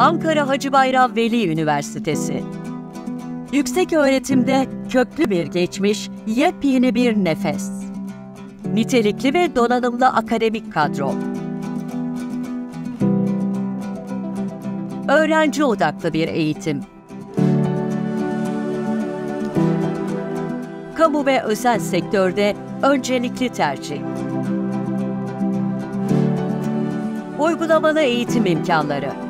Ankara Hacı Bayram Veli Üniversitesi. Yüksek öğretimde köklü bir geçmiş, yepyeni bir nefes. Nitelikli ve donanımlı akademik kadro. Öğrenci odaklı bir eğitim. Kamu ve özel sektörde öncelikli tercih. Uygulamalı eğitim imkanları.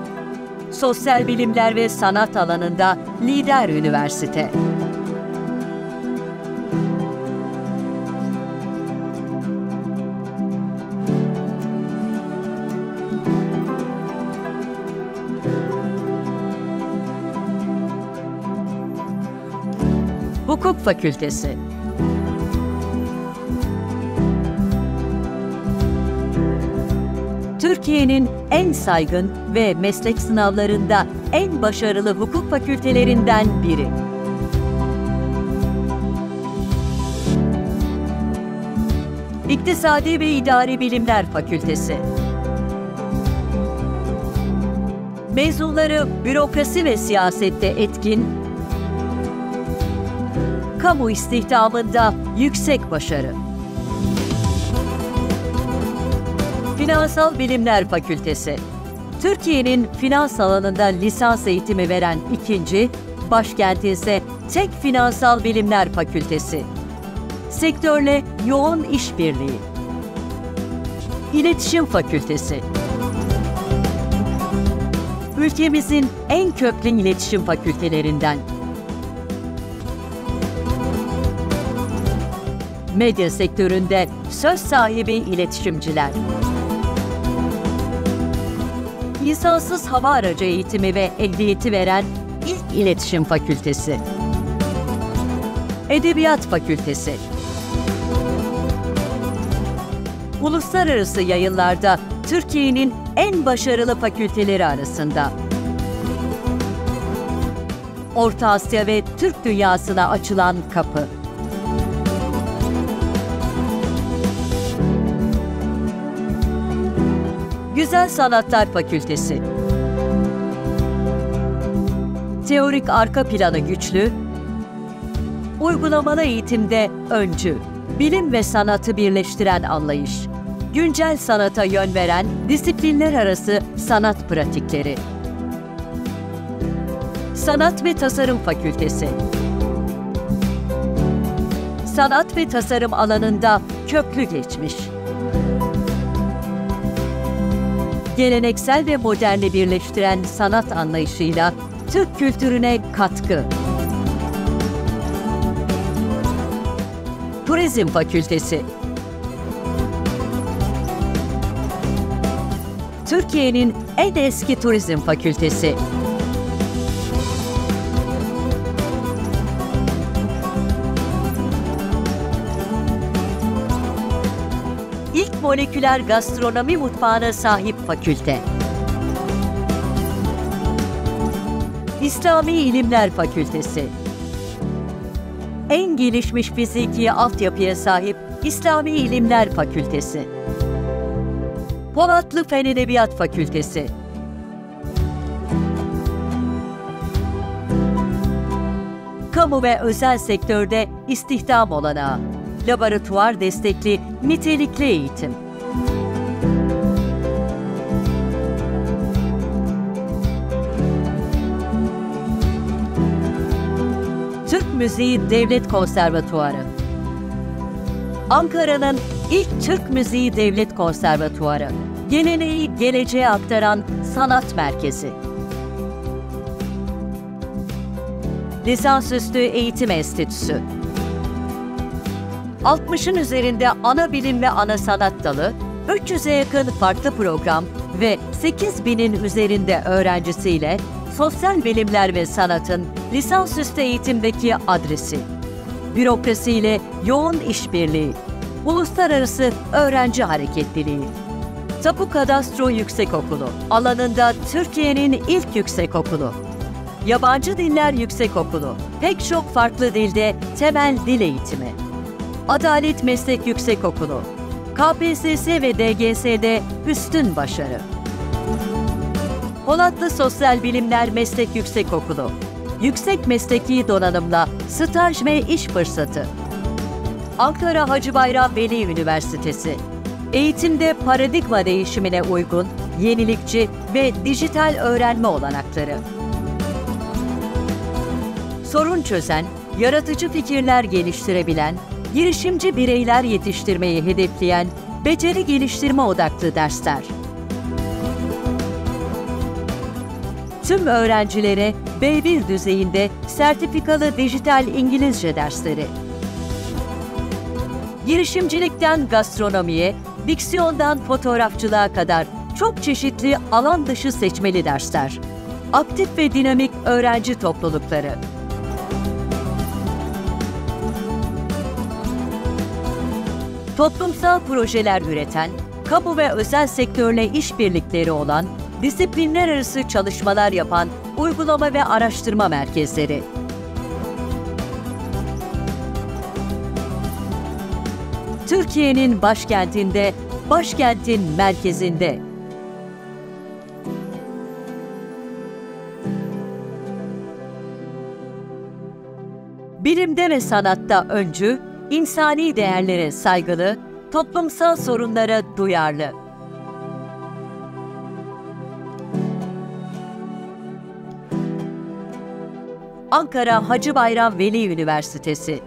Sosyal bilimler ve sanat alanında lider üniversite. Hukuk Fakültesi Türkiye'nin en saygın ve meslek sınavlarında en başarılı hukuk fakültelerinden biri. İktisadi ve İdari Bilimler Fakültesi Mezunları bürokrasi ve siyasette etkin, kamu istihdamında yüksek başarı. Finansal Bilimler Fakültesi Türkiye'nin finans alanında lisans eğitimi veren ikinci, başkenti ise tek Finansal Bilimler Fakültesi. Sektörle yoğun işbirliği. İletişim Fakültesi Ülkemizin en köklü iletişim fakültelerinden. Medya sektöründe söz sahibi iletişimciler. Lisanssız hava aracı eğitimi ve ehliyeti veren ilk iletişim fakültesi. Edebiyat Fakültesi Uluslararası yayınlarda Türkiye'nin en başarılı fakülteleri arasında. Orta Asya ve Türk dünyasına açılan kapı. Güzel Sanatlar Fakültesi Teorik arka planı güçlü, uygulamalı eğitimde öncü, bilim ve sanatı birleştiren anlayış, güncel sanata yön veren disiplinler arası sanat pratikleri. Sanat ve Tasarım Fakültesi Sanat ve tasarım alanında köklü geçmiş. Geleneksel ve moderni birleştiren sanat anlayışıyla Türk kültürüne katkı. Turizm Fakültesi Türkiye'nin en eski turizm fakültesi. İlk moleküler gastronomi mutfağına sahip fakülte. İslami İlimler Fakültesi. En gelişmiş fiziki altyapıya sahip İslami İlimler Fakültesi. Polatlı Fen Edebiyat Fakültesi. Kamu ve özel sektörde istihdam olanağı, laboratuvar destekli nitelikli eğitim. Türk Müziği Devlet Konservatuarı Ankara'nın ilk Türk Müziği Devlet Konservatuarı, geleneği geleceğe aktaran sanat merkezi. Lisansüstü Eğitim Enstitüsü 60'ın üzerinde ana bilim ve ana sanat dalı, 300'e yakın farklı program ve 8 binin üzerinde öğrencisiyle sosyal bilimler ve sanatın lisansüstü eğitimdeki adresi. Bürokrasiyle yoğun işbirliği, uluslararası öğrenci hareketliliği. Tapu Kadastro Yüksekokulu, alanında Türkiye'nin ilk yüksekokulu. Yabancı Diller Yüksekokulu, pek çok farklı dilde temel dil eğitimi. Adalet Meslek Yüksekokulu, KPSS ve DGS'de üstün başarı. Polatlı Sosyal Bilimler Meslek Yüksekokulu. Yüksek mesleki donanımla staj ve iş fırsatı. Ankara Hacı Bayram Veli Üniversitesi. Eğitimde paradigma değişimine uygun, yenilikçi ve dijital öğrenme olanakları. Sorun çözen, yaratıcı fikirler geliştirebilen, girişimci bireyler yetiştirmeyi hedefleyen beceri geliştirme odaklı dersler. Tüm öğrencilere B1 düzeyinde sertifikalı dijital İngilizce dersleri. Girişimcilikten gastronomiye, diksiyondan fotoğrafçılığa kadar çok çeşitli alan dışı seçmeli dersler. Aktif ve dinamik öğrenci toplulukları. Toplumsal projeler üreten, kamu ve özel sektörle işbirlikleri olan, disiplinler arası çalışmalar yapan uygulama ve araştırma merkezleri. Türkiye'nin başkentinde, başkentin merkezinde. Bilimde ve sanatta öncü, insani değerlere saygılı, toplumsal sorunlara duyarlı. Ankara Hacı Bayram Veli Üniversitesi